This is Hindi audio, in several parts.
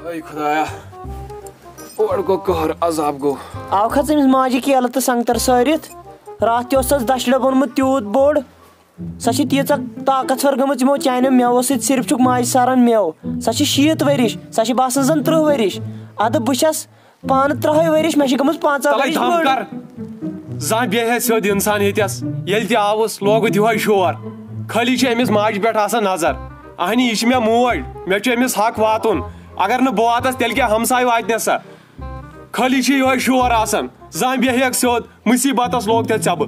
Ay खुदाया और गो कहर अजाब गो आव खा अमिस माजि केल तो संगतर सरित रात तस दशड़ बनमुत त्यूत बोड़ सो तीच ताकतवर गमत यमो चानो मेवो सत सिर्फ़ चुक माज सारान मेव सो शीत वरिश सो बासान जन त्रुह वरिश अद बस पान त्रह वरिश मे गम पाँच वरिश कर जा बेह सोद इंसान यस ये तह आवस लोगुत यह शोर खाली अमिस माज पे नज़र अहनी यह मे मोज मे अमिस हक वातुन अगर न बह वातस तेल क्या हमसाय वात सा? खाली यह शोर आसान। जा बेह सोद मुसीबत लोग तेल चब।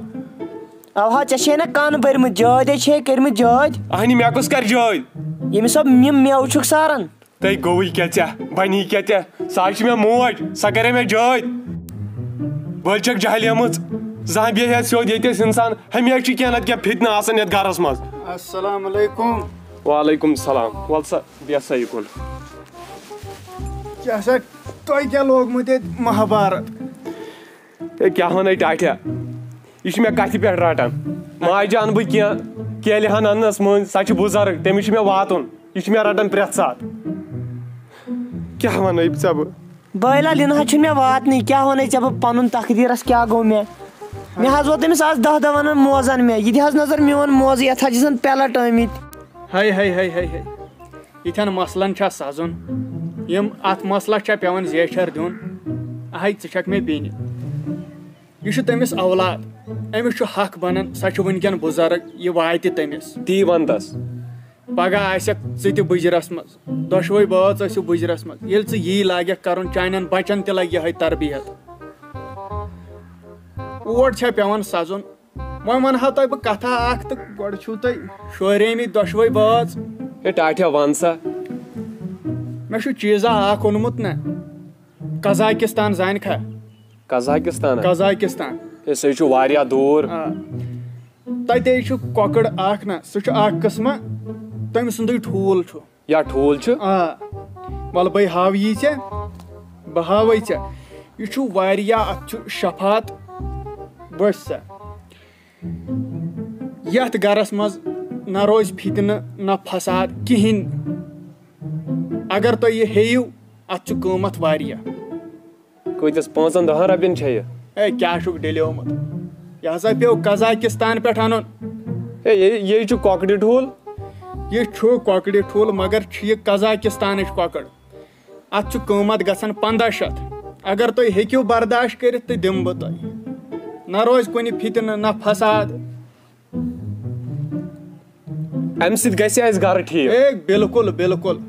अवहा ऐसे ना कान बरमत जाद छे करमत जाद अहनी मे कुस कर जाद यमिस अब यम मेव छुक सारन। तै गोई क्या चे? बनी क्या चे? साच मे मोज सा करे मे जाद बलचक जहलियमत जा बेह सोद यतिस इंसान हमेशा क्या नत क्या फितना आसान यत गरस मज। अस्सलाम वालेकुम वालेकुम सलाम। वल सा बेसा युकुन क्या सा तोय क्या लोगमुत महाभारत? क्या वन टाठिया? यह मे कथ पे रटान माजे अन बह कह केल हन अनस मन सो बुज़ुर्ग तमिस मे वातुन यह मे रटान प्रेथ सात क्या वन ऐ बह बैला लिन मे वातन क्या वन ऐ बह पन तकदीरस क्या गो मे? मे हज वो तमिस आज दह दह वन मोजन मे। यह नज़र मोन मोज ये हजन पेलट आमत हाय हाय हाय हाय हाय इथन मसलन सजुन यम अत मसलस पेवन जेशर दिन अह क मे बेन यह तमिस औलाद अमिस हक बनन सो वनकन बुज़ुर्ग यह वात तमिस ती वन तस पगह आसक ज बुजरस मज दशवे बाज बुजरस मज ये यी लाग कर चान बचन त लग यह तरबियत ओर पेवन सजुन वो वन हा तुह बह कथा अख तो गो छो तुम शोरेम दशवे बाज टाठिया वन सा मे चीजा अख ओनमुत ना। कजाकिस्तान जान खा। Kazakhstan Kazakhstan. सह दूर। तते कौकड़ अख ना सह किस्म तम सुंद ठूल या ठूल वल बह हाव यी ऐ बह हावे ऐ यह शफात बस सा यथ गरस मज न रोज फितन न फसाद कहें अगर तुम यह हेयू अत कीमत कतिस पांचन दहन रपियन ए क्या डिलोमुत यह हसा पे कजाकिस्तान पे अन ये कौकड़ ठूल यह कौकड़ ठूल मगर यह कजाकिस्तान कौकड़ अत कीमत गसान पंद्रह शत अगर तुम हेक्यू बर्दाश्त कर तो दिम बह न रोज कुन फितन न फसाद अम सस गर ठीक बिल्कुल बिल्कुल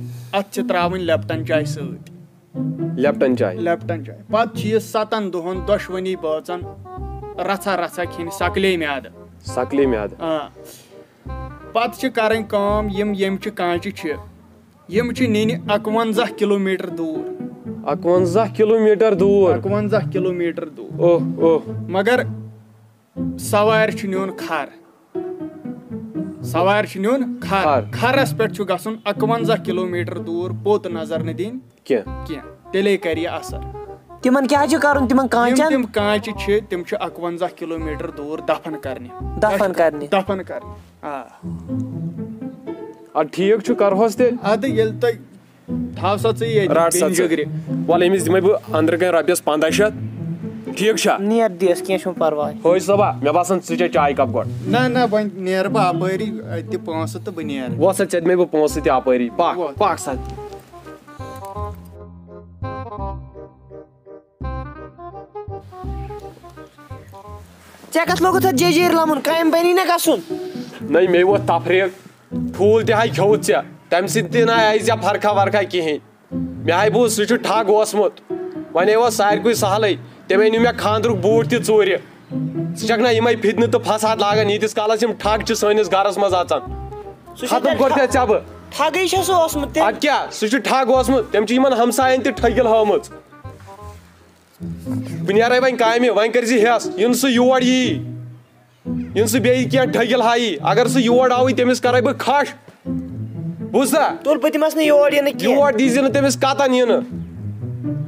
गुहिस मज या गुहिस मज थवन चोरन दोहन युथ यह गुहिस मज थवो अच्छा पत यह कड़न कर तैयार युथ तैयार करो अत त्रावन लेप्टन चाय सत लेप्टन चाय लेप्टन चाय पत सतन दोहन दशवनी बाचन रचा रचा खिन सकले म्याद सकले म्याद पत करन काम यम यम कांच यम निन अकवंजा अकवंजा अकवंजा सवार न्यून खर खरस पे गसन अकवंजा किलोमीटर दूर पोत नज़र न दिन तेले कर असर तिमन क्या करुन तिमन कांचन तिम कांच छ तिम छ 51 किलोमीटर दूर दफन करने दफन करने दफन करने आ आ ठीक छु करहोस ते अद येल त थाव सच ये राट सच वाले मिस दिमै ब अंदर के रपियस 15 ठीक छा? नियर दिस के छु परवाय होय सबा मे बासन सचे चाय कप गोड ना ना बन नेर बा अपरी ते पाँच त बनियर वो सच मे ब पाँच ते अपरी पाक पाक सच चे कत लोगुत जे जे लमुन कायम बनी ना गसुन नहीं मे वो तफरीक ठूल ते हाय खौत चे। तम सित ना आई जा फरखा वरखा कहीं मे हाय बू सु ठग ओसमुत वने वो सारकुई सहलै तमें नी मे खानद्रुक बूट ती चूर ना यम फितन तो फसाद लागान यीतिस कालस यम ठग से सनिस गरस मज अचान खत्म कर ते चब ठगे अब क्या सह ठग ओसमुत तम इन हमसायन तह ठगिल हम बह नारे वन काम वन कर हेस इन सह योर यी इन सह बे क्या ठगिल हाई अगर सह योर आवे तमिस कर बह खश बुझा तुल बह योर दी तमिस कतन यह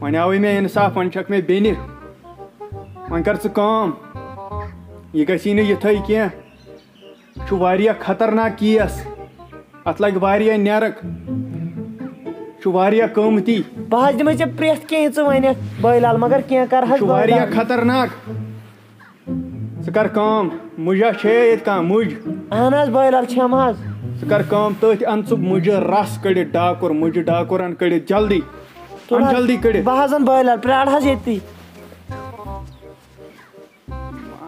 वन आवे मे इंसाफ वन चक मे बेनि। वन कर च काम। ये खतरनाक केस अत लग वारिया नरक प्रेस के मगर के खतरनाक। स कर काम मुजा छे कर काम तथ रस कड़ि डाकुर मुज डाकुरन कड़ि जल्दी। तुला- हाँ, जल्दी इकडे. बहाजन बैलाल प्राण हाच येते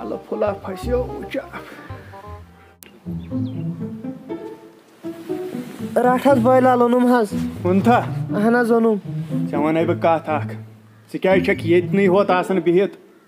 आलं फुला फाशी राठास बैलाल ओनुम हाज। उनथा अहनाज ओनुम चवाने बह कत अख झक ये होत आसन बिहत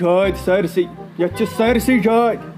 जात सारसी ये सारसी जात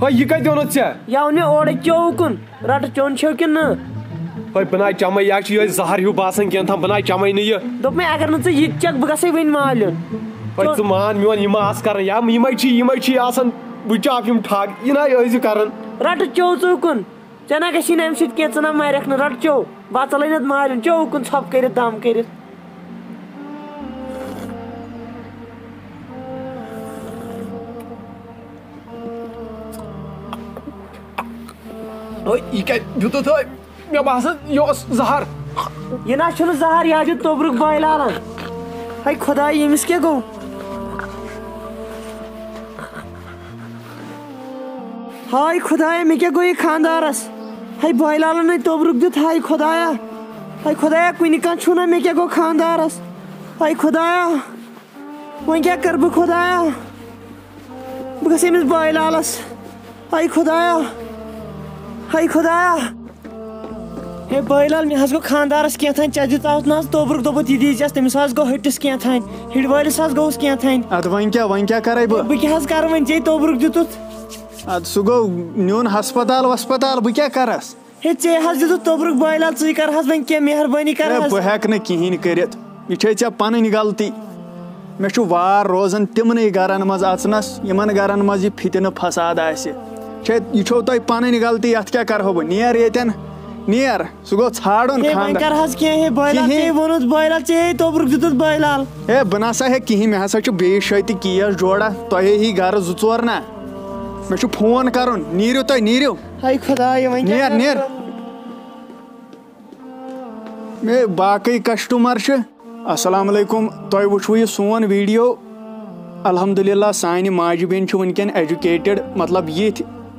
Hay yı kaydı onu tse? Ya ne oradaki okun. Ratı çön çökin ne? Hay bınay çamayı yakçı yoy zahar yu basın ki tam bınay çamayı ne yı? Dop me agar nıtsa yit çak bıgasay beyin maalın. Hay tı man miyon yıma as karın ya yımay çi yımay çi asın. Bu çap yım tak yına yözü karın. Ratı çöv çökün. Sen aga şin emşit kentsana mayrak ne ratı çöv. Batsalayın et maalın çöv okun sap kerit dam kerit. Noi, ikan juta toy. Ya bahasa yo zahar. Yana şunu zahar yacı dobruk baylalan. Hay koda yemiş ke go. Hay kodaya meke goyi kandaras. Hay baylalan dobruk dit hay kodaya. Hay kodaya kuynikan çuna meke go kandaras. Hay kodaya. Vangia kar bu kodaya. Bu kasemiz baylalas. Hay kodaya. Hay kodaya. हाय खुदाया हे बैलाल मे को खानदारस कह चजि तावत ना तोबरुक दोपुत यह दीजस तमिस गो हटिस कह हिडवालिस गोस कह अद वन क्या वन क्या कर बह क्या अद सह गो न्यून हस्पताल वस्पताल बह क्या करस? हे चे दितुत बैलाल चे कर वन कर बह हेक न कहें करित मे वार रोजान तिमन गरन मज अचनस इन गरन मज यह फसाद यह छो तु पी गलती ये क्या करो बह नर ये नर सह गो ाड़न हे बह ना सा कहें मे हा बेस शत केस जोड़ा तह ही गर ज़ोर ना मे फ़ोन कर नीरू तुम नीरू नर नर मे बाकी कस्टमर असलकुम तुम वो यह सोन वीडियो अलहमदिल्ला सान माजि बेन वनकन एजुकेटेड मतलब यथ